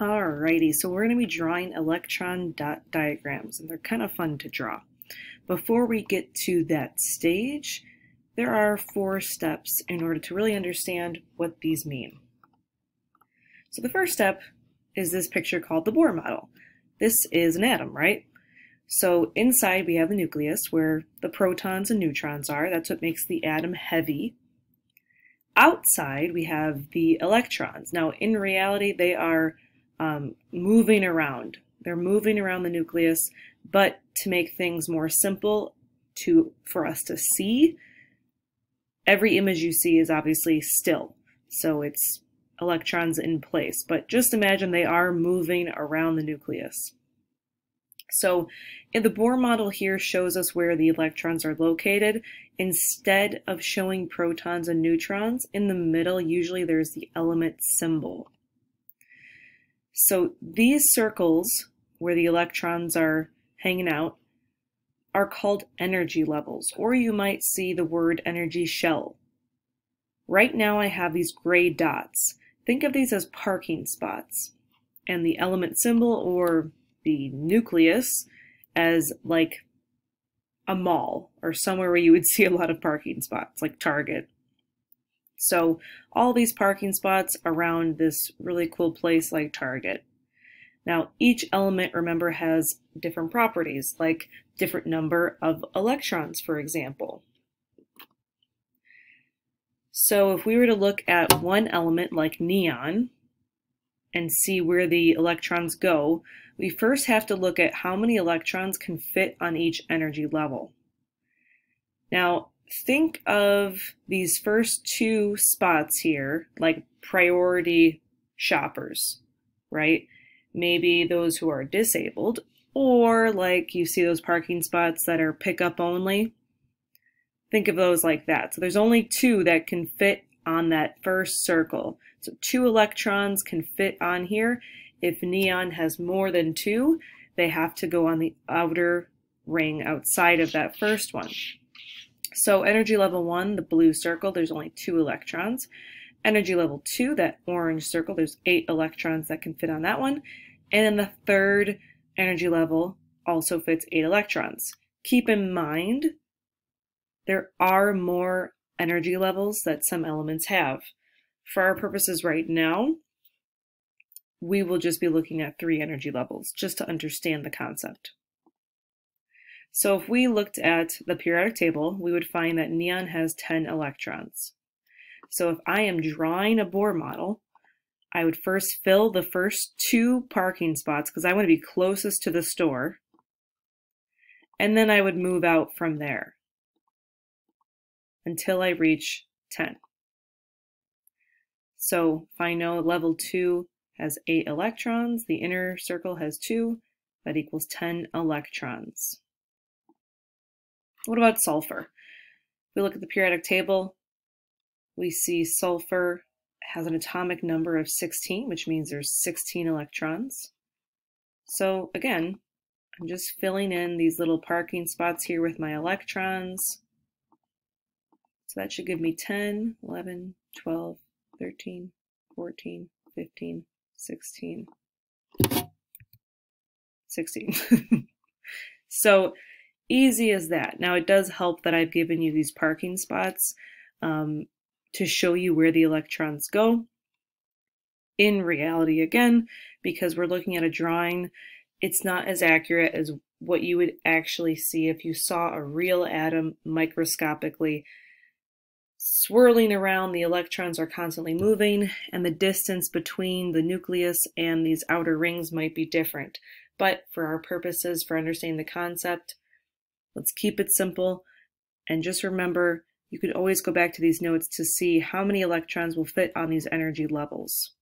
Alrighty, so we're going to be drawing electron dot diagrams, and they're kind of fun to draw. Before we get to that stage, there are four steps in order to really understand what these mean. So the first step is this picture called the Bohr model. This is an atom, right? So inside we have the nucleus where the protons and neutrons are. That's what makes the atom heavy. Outside we have the electrons. Now in reality they are um, moving around. They're moving around the nucleus, but to make things more simple to for us to see, every image you see is obviously still. So it's electrons in place, but just imagine they are moving around the nucleus. So the Bohr model here shows us where the electrons are located. Instead of showing protons and neutrons, in the middle usually there's the element symbol. So these circles where the electrons are hanging out are called energy levels, or you might see the word energy shell. Right now I have these gray dots. Think of these as parking spots, and the element symbol or the nucleus as like a mall or somewhere where you would see a lot of parking spots, like Target. So all these parking spots around this really cool place like Target. Now each element, remember, has different properties, like different number of electrons, for example. So if we were to look at one element like neon and see where the electrons go, we first have to look at how many electrons can fit on each energy level. Now, think of these first two spots here like priority shoppers, right? Maybe those who are disabled, or like you see those parking spots that are pickup only. Think of those like that. So there's only two that can fit on that first circle. So two electrons can fit on here. If neon has more than two, they have to go on the outer ring outside of that first one. So energy level one, the blue circle, there's only two electrons. Energy level two, that orange circle, there's eight electrons that can fit on that one. And then the third energy level also fits eight electrons. Keep in mind, there are more energy levels that some elements have. For our purposes right now, we will just be looking at three energy levels just to understand the concept. So if we looked at the periodic table, we would find that neon has 10 electrons. So if I am drawing a Bohr model, I would first fill the first two parking spots because I want to be closest to the store. And then I would move out from there until I reach 10. So if I know level 2 has 8 electrons, the inner circle has 2, that equals 10 electrons. What about sulfur? If we look at the periodic table, we see sulfur has an atomic number of 16, which means there's 16 electrons. So again, I'm just filling in these little parking spots here with my electrons. So that should give me 10, 11, 12, 13, 14, 15, 16, 16. so easy as that. Now it does help that I've given you these parking spots um, to show you where the electrons go. In reality, again, because we're looking at a drawing, it's not as accurate as what you would actually see if you saw a real atom microscopically swirling around, the electrons are constantly moving, and the distance between the nucleus and these outer rings might be different. But for our purposes, for understanding the concept, let's keep it simple. And just remember, you could always go back to these notes to see how many electrons will fit on these energy levels.